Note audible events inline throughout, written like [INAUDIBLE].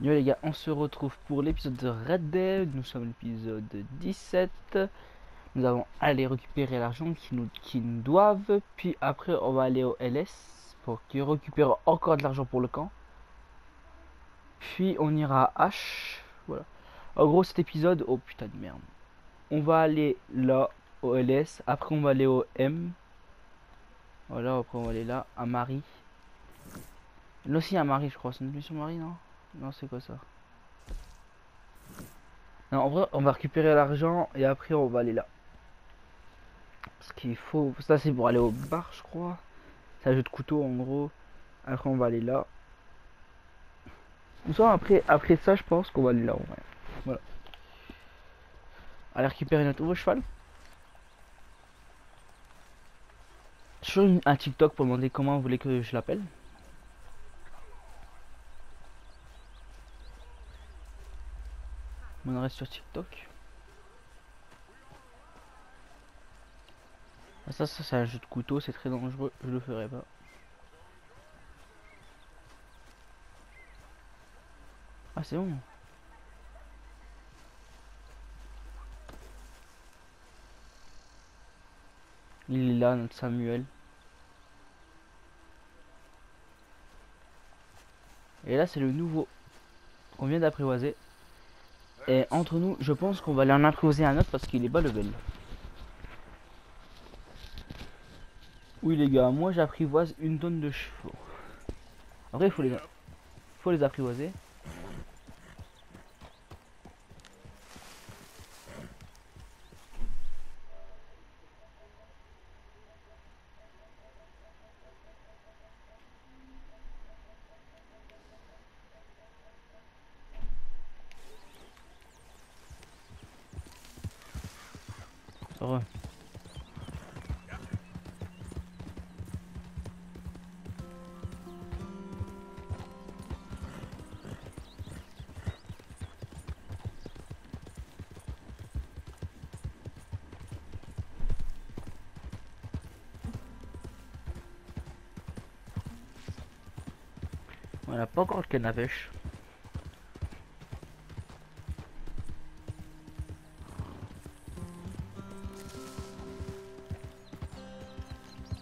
Yo les gars, on se retrouve pour l'épisode de Red Dead. Nous sommes l'épisode 17. Nous allons aller récupérer l'argent qui nous, qui doivent. Puis après, on va aller au LS pour qu'ils récupèrent encore de l'argent pour le camp. Puis on ira à H. Voilà. En gros, cet épisode. Oh putain de merde. On va aller là au LS. Après, on va aller au M. Voilà, après, on va aller là à Marie. Là aussi, à Marie, je crois. C'est une mission Marie, non? Non, c'est quoi ça Non, en vrai, on va récupérer l'argent et après on va aller là. Parce qu'il faut... Ça, c'est pour aller au bar, je crois. C'est un jeu de couteau, en gros. Après, on va aller là. Ou après, après ça, je pense qu'on va aller là, en vrai. Voilà. Aller récupérer notre nouveau cheval. Sur un TikTok pour demander comment vous voulez que je l'appelle. On reste sur TikTok. Ah, ça, ça c'est un jeu de couteau, c'est très dangereux, je le ferai pas. Ah c'est bon. Il est là, notre Samuel. Et là, c'est le nouveau. On vient d'apprivoiser. Et entre nous, je pense qu'on va aller en imposer un autre parce qu'il est bas level. Oui les gars, moi j'apprivoise une tonne de chevaux. Après il faut les apprivoiser. On n'a pas encore le canne à pêche.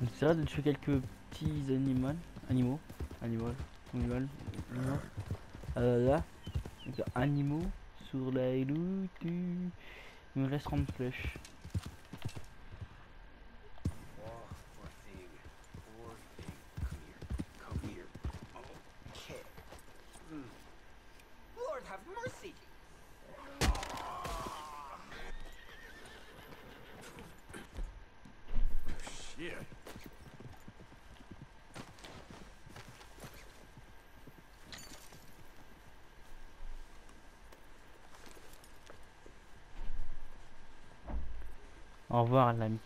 On essaiera de tuer quelques petits animaux. Animaux. Animaux. Animaux. Euh, là. Animaux sur la route. Il me reste 30 flèches. Revoir l'ami.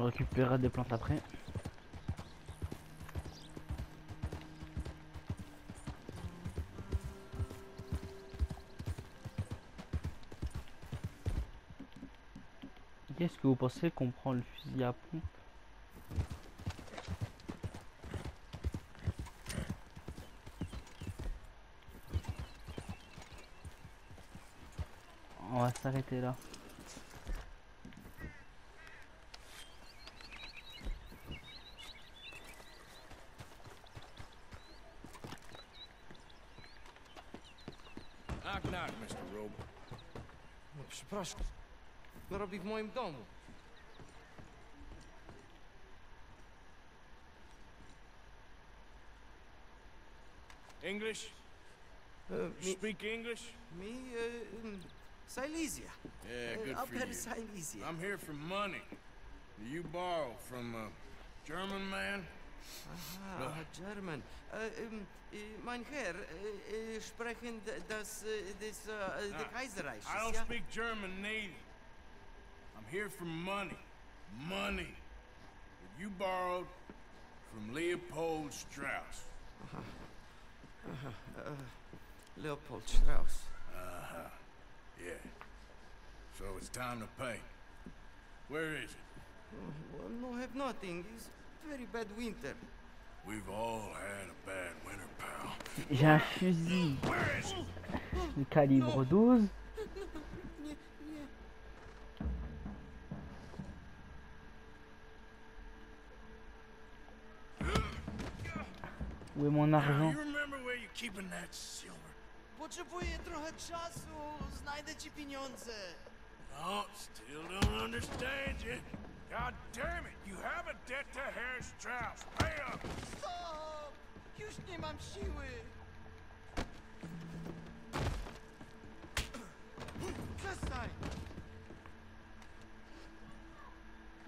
On récupérera des plantes après. Qu'est-ce que vous pensez qu'on prend le fusil à pompe On va s'arrêter là. Knock, knock, Mr. Robe. No, przepraszam. To robi w moim domu. English? Uh, me, Speak English? me, uh, um, Silesia. Yeah, Uh, good Upper for you. Silesia. I'm here for money. Do You borrow from a German man? Aha, German. Äh, ähm, äh, mein Herr, sprechen das, des, äh, Ah, des Kaiserreiches, I don't ja? speak German native. I'm here for money. Money. That you borrowed from Leopold Strauss. Leopold Strauss. Uh-huh. Yeah. So it's time to pay. Where is it? Well, no, have nothing. It's very bad winter. We've all had a bad winter, pal. J'ai un fusil Where is it? de calibre 12. Nie, nie. Où est mon argent? Potrzebuję trochę czasu. Znajdę ci pieniądze. No, still don't understand you. God damn it, you have a debt to Harry Strauss. Pay up! Stop! Już nie mam siły.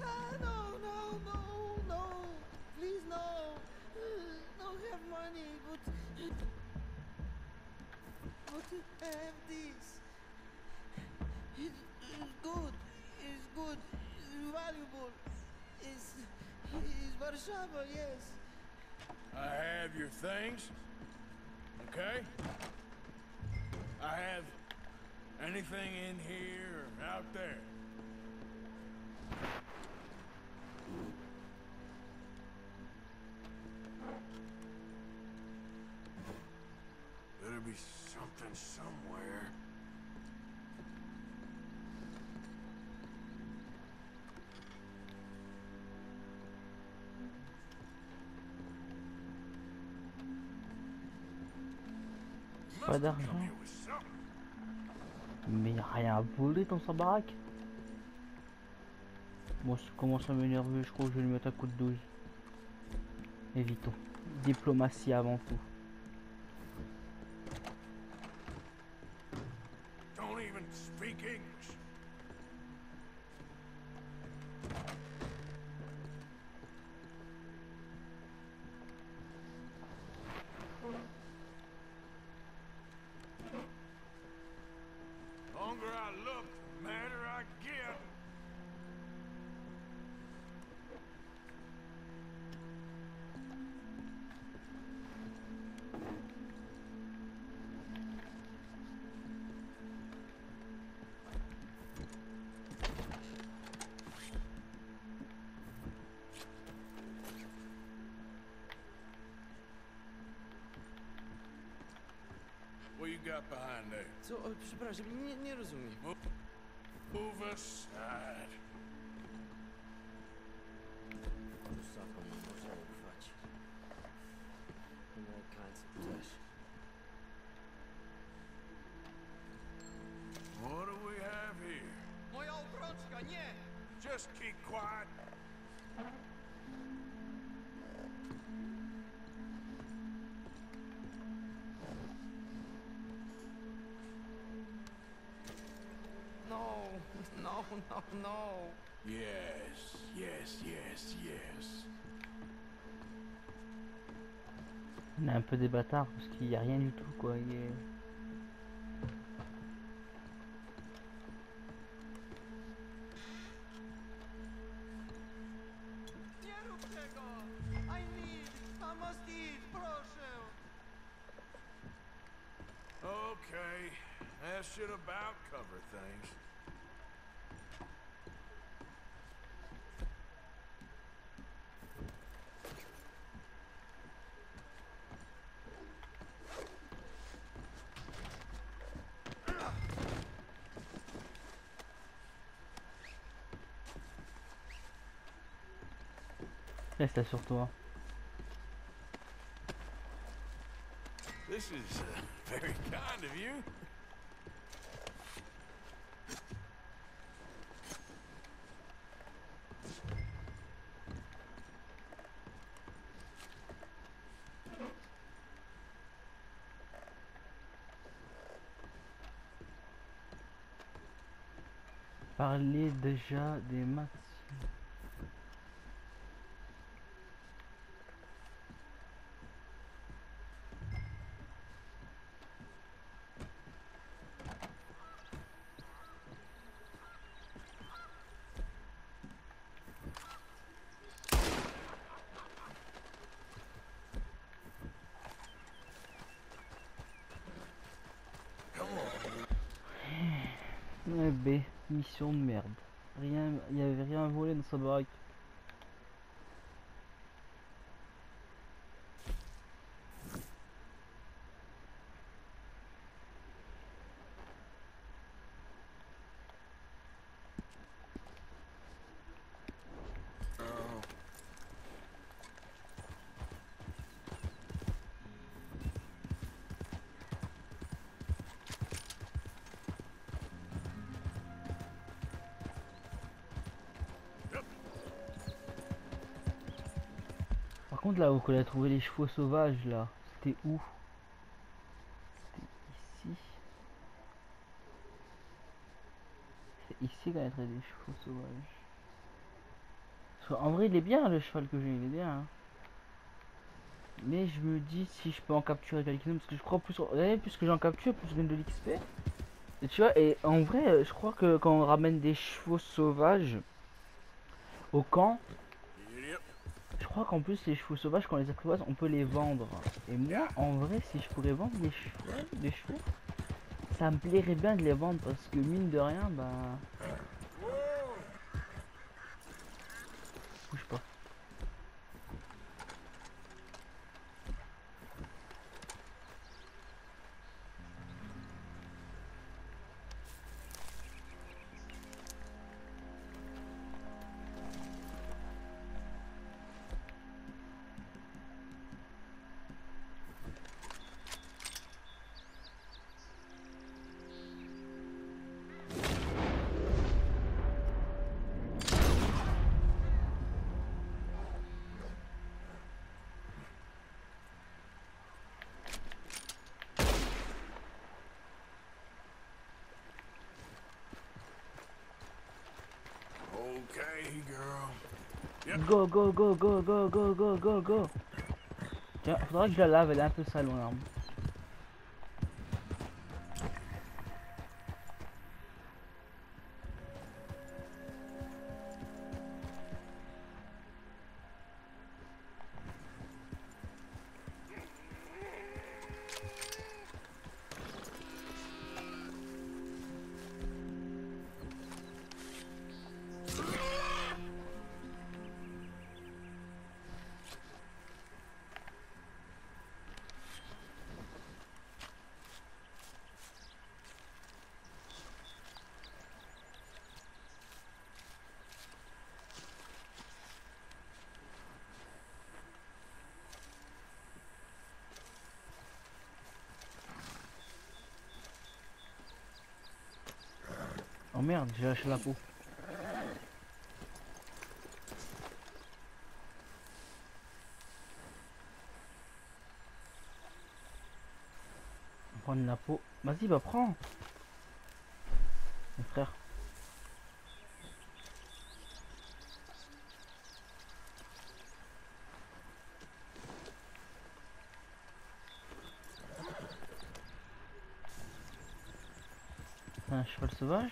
Ah, no, no, no, no. Please, no. Don't have money, but... But have this. Valuable. It's Warszawa, yes. I have your things. Okay? I have anything in here or out there. Better be something somewhere. Pas d'argent. Mais y a rien à voler dans sa baraque. Moi, je commence à m'énerver. Je crois que je vais lui mettre un coup de 12. Évitons. Diplomatie avant tout. Don't even speak. Co? O, przepraszam, nie, nie rozumiem. Uważaj. No, no, no. Yes, yes, yes, yes. On est un peu des bâtards parce qu'il n'y a rien du tout quoi. Il est- Reste sur toi. This is uh, very kind of you. Parler déjà des maths. Mission de merde. Rien, il y avait rien volé dans sa baraque. Là où qu'on a trouvé les chevaux sauvages là, c'était où? C'était ici. C'est ici qu'on a trouvé des chevaux sauvages. Qu'en vrai il est bien le cheval que j'ai, il est bien. hein. Mais je me dis si je peux en capturer quelques-uns parce que je crois plus, ouais, plus que j'en capture, plus je gagne de l'XP. Et tu vois, et en vrai, je crois que quand on ramène des chevaux sauvages au camp, crois qu'en plus les chevaux sauvages quand les apprivoise on peut les vendre. Et moi en vrai si je pourrais vendre des chevaux, des chevaux, ça me plairait bien de les vendre parce que mine de rien bah. Okay, girl. Yep. Go go go go go go go go go Tiens, faudra que je la lave, elle Oh merde, j'ai lâché la peau. Prendre la peau. Vas-y, bah prends. Mon frère. Un cheval sauvage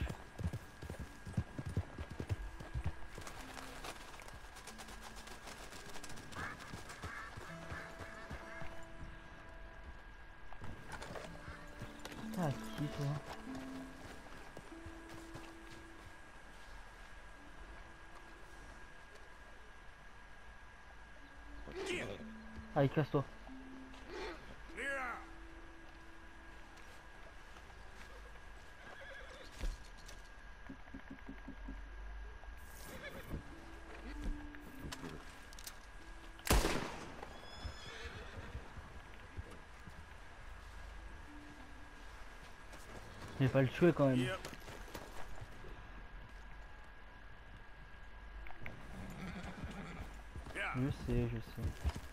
Allez, casse-toi. Je vais pas le tuer quand même. Je sais, je sais.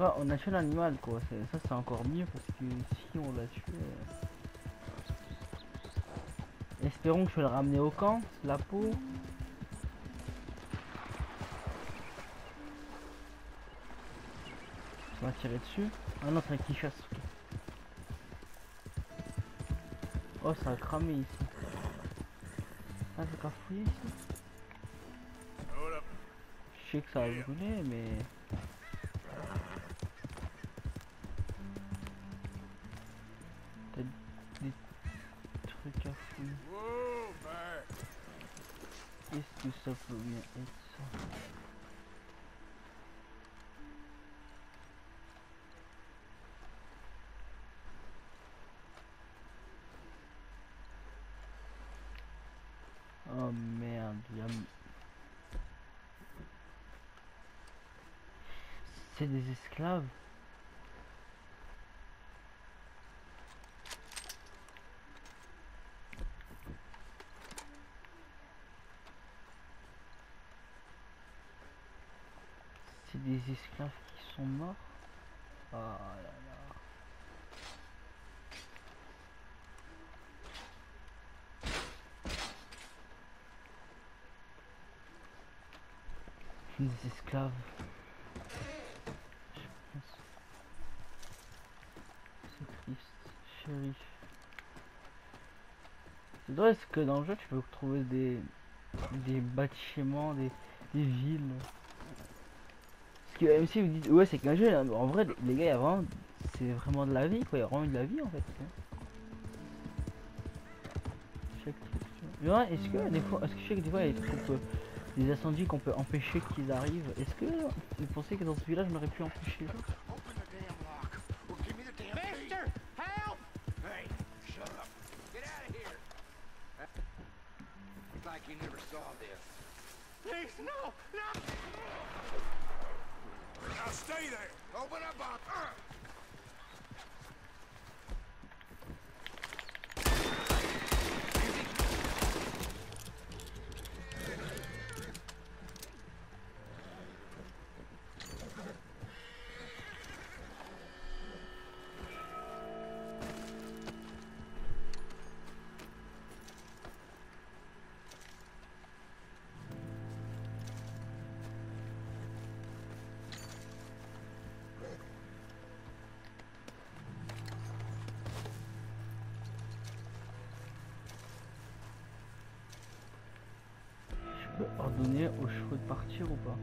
On a tué l'animal quoi, ça c'est encore mieux parce que si on l'a tué... euh, Espérons que je vais le ramener au camp, la peau. On va tirer dessus. Ah non, c'est un qui chasse. Oh, ça a cramé ici. Ah, c'est qu'à fouiller ici. Je sais que ça a brûlé, mais... ça Oh merde, a... C'est des esclaves C'est qui sont morts Oh là là. Des esclaves. C'est triste. Shérif. C'est drôle parce que dans le jeu tu peux trouver des des bâtiments, des, des villes. Parce que même si vous dites ouais c'est qu'un jeu, hein, en vrai les gars y a vraiment c'est vraiment de la vie quoi, il y a vraiment de la vie en fait. Chaque. Ouais, est-ce que des fois, est-ce que je sais que des fois il y a peut- des incendies qu'on peut empêcher qu'ils arrivent? Est-ce que vous pensez que dans ce village on aurait pu empêcher. Please, no! Now stay there. Open up. Uh. Ordonner aux chevaux de partir ou pas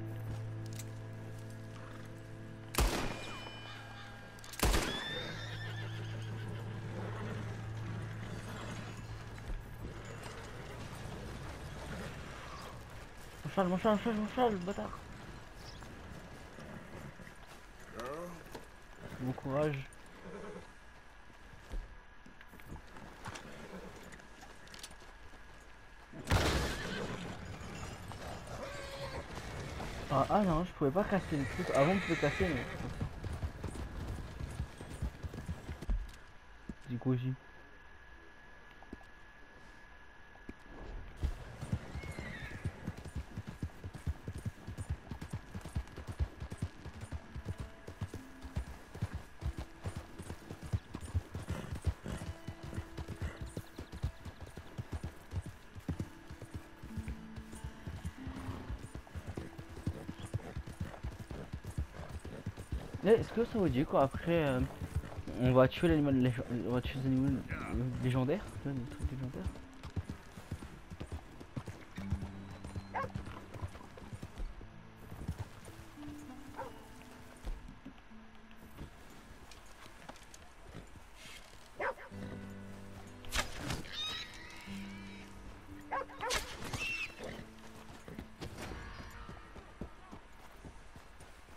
Mon cheval, mon cheval, mon cheval, mon cheval, bâtard. Bon courage Ah, non, je pouvais pas casser le truc. Avant, on pouvait casser, mais. Du coup, j'y. Que ça vous dit quoi après euh, on va tuer l'animal on va tuer les animaux euh, légendaires des trucs légendaires.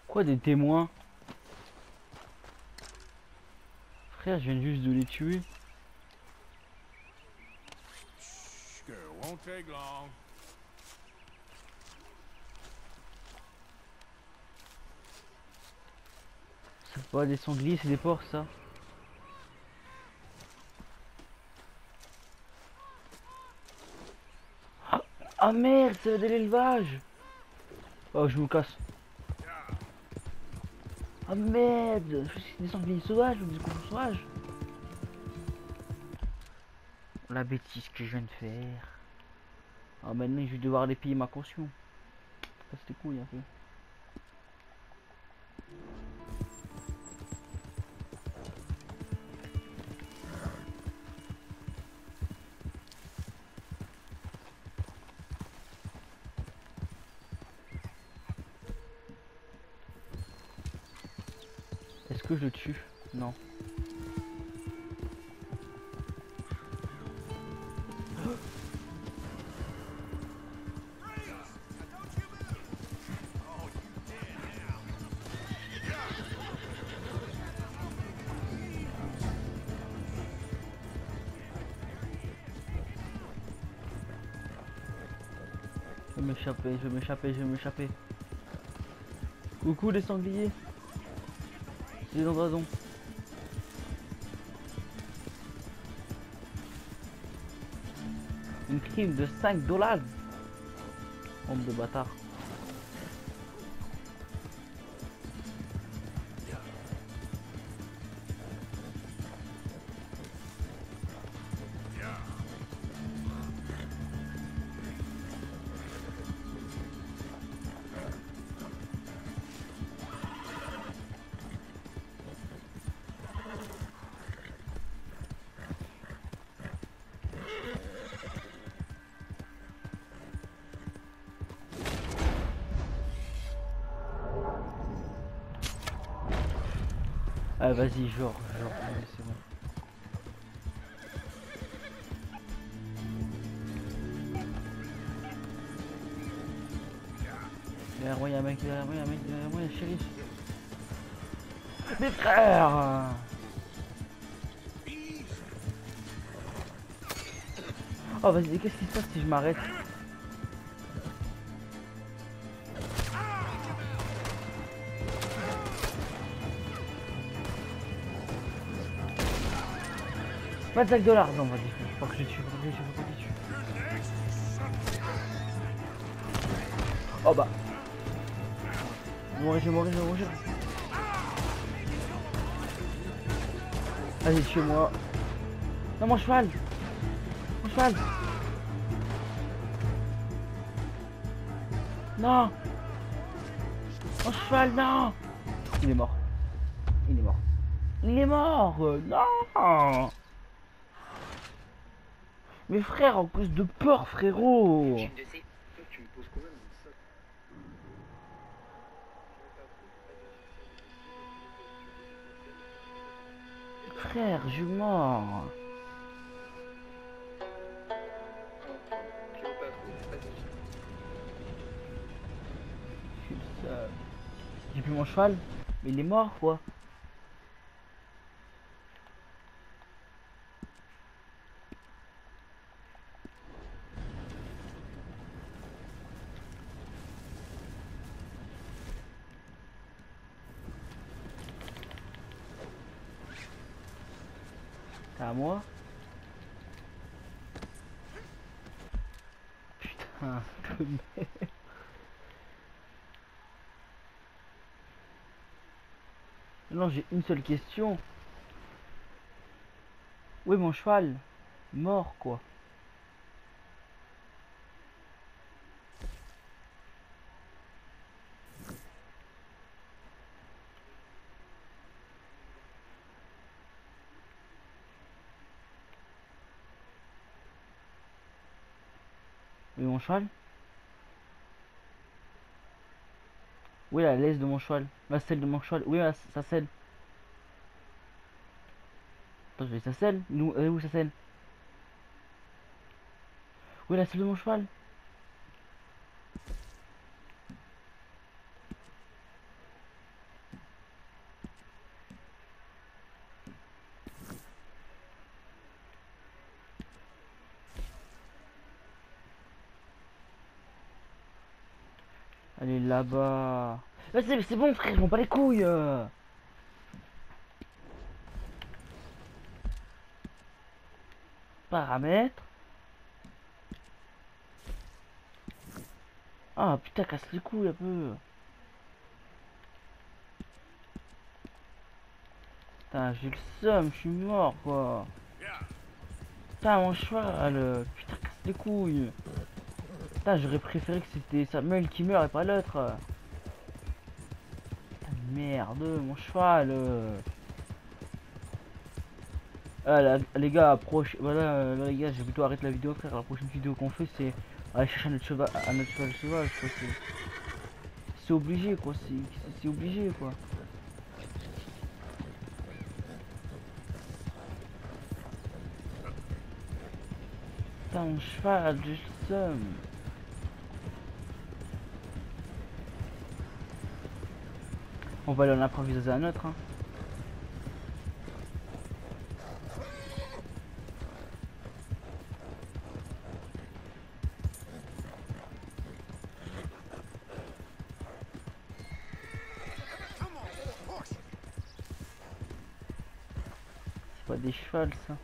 Quoi des témoins? Je viens juste de les tuer. C'est pas des sangliers, c'est des porcs ça. Ah, ah merde, c'est de l'élevage. Oh, je me casse. Ah merde, c'est des sangliers sauvages ou des cochons sauvages. La bêtise que je viens de faire. Ah maintenant je vais devoir aller payer ma caution. Ça c'était cool un peu. Que je le tue Non. Je vais m'échapper, je vais m'échapper, je vais m'échapper. Coucou les sangliers une crime de 5 dollars. Homme de bâtard. Ah vas-y, genre, genre, c'est bon. Derrière moi, y'a un mec, derrière moi, y'a un mec, derrière moi, y'a un shérif. Mes frères Oh vas-y, qu'est-ce qui se passe si je m'arrête? Pas 25 dollars Non, vas-y, faut que je tue, faut que je tue, faut que je tue. Oh bah. Mourir, je vais mourir, je vais mourir. Vas-y, tue-moi. Non, mon cheval Mon cheval Non Mon cheval, non Il est mort. Il est mort. Il est mort Non Mes frères, en cause de peur, frérot. Frère, je Putain. J'ai plus mon cheval Mais il est mort, quoi C'est à moi Putain, de merde. Non, j'ai une seule question. Où est mon cheval? Mort, quoi. Où est mon cheval? Où est la laisse de mon cheval? La selle de mon cheval? Où est sa selle? Je vais sa selle Où, euh, où sa selle? Où est la selle de mon cheval? Elle est là-bas. C'est bon frère, je m'en bats les couilles. euh. Paramètres. Ah putain, casse les couilles un peu. Putain, j'ai le seum, je suis mort quoi. Putain, mon cheval. Putain, casse les couilles. Putain, j'aurais préféré que c'était Samuel qui meurt et pas l'autre. Merde, mon cheval. Ah, là, les gars, approche. Voilà, euh, les gars, j'ai plutôt arrêté la vidéo, frère. La prochaine vidéo qu'on fait, c'est aller chercher notre cheval, à notre cheval sauvage. C'est obligé, quoi. C'est obligé, quoi. Putain, mon cheval, le seum. On va aller en improviser un autre. Hein. Pas des chevals ça.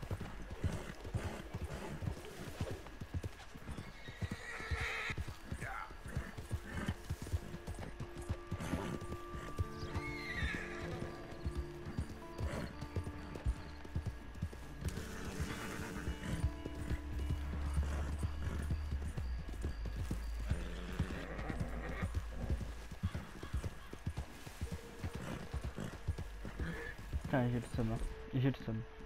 J'ai le somme. hein. J'ai le somme.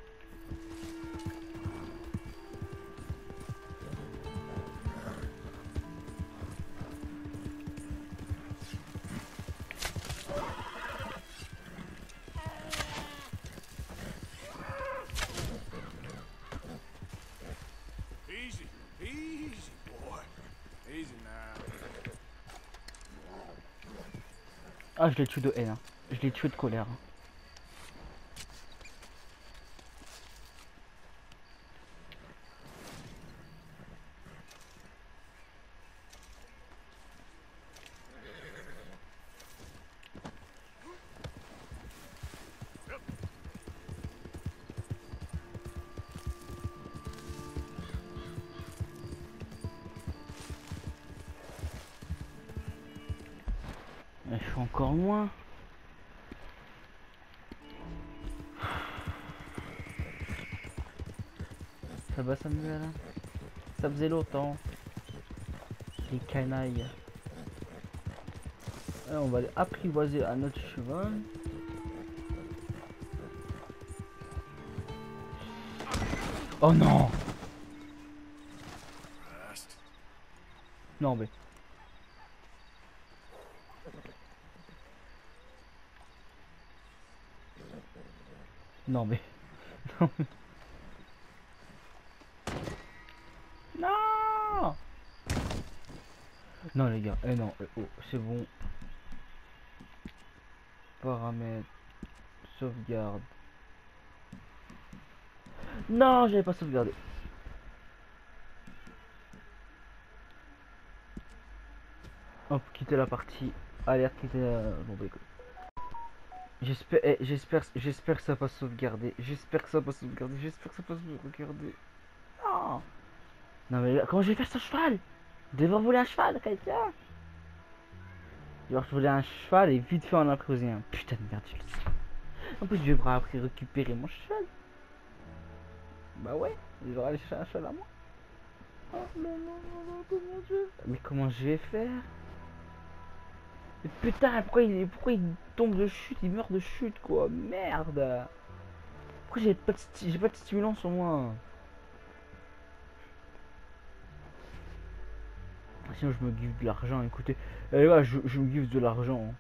Ah, je l'ai tué de haine. hein. Je l'ai tué de colère. hein. Va Samuel Ça faisait longtemps. Les canailles. Alors, on va aller apprivoiser à notre cheval. Oh non. Non mais... Non mais... [LAUGHS] Non mais... Non Non les gars, eh non, eh, oh, c'est bon. Paramètres, sauvegarde. Non, j'avais pas sauvegardé. Hop, quitter la partie. Alerte, quitter la... Bah. J'espère, eh, j'espère, j'espère que ça va sauvegarder. J'espère que ça va sauvegarder. J'espère que ça va sauvegarder. Non. Non mais là, comment je vais faire ce cheval? Devoir voler un cheval, quelqu'un? Genre je voulais un cheval et vite fait en a creusé un. Putain de merde, je le sais. En plus je vais après récupérer mon cheval. Bah ouais, je vais aller chercher un cheval à moi. Oh faire Mais comment je vais faire? Mais putain, pourquoi il, pourquoi il tombe de chute, il meurt de chute quoi Merde Pourquoi j'ai pas pas de stimulant sur moi? Sinon je me give de l'argent, écoutez. Eh, ouais, je, je me give de l'argent. hein.